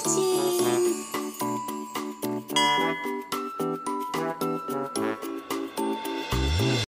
ジ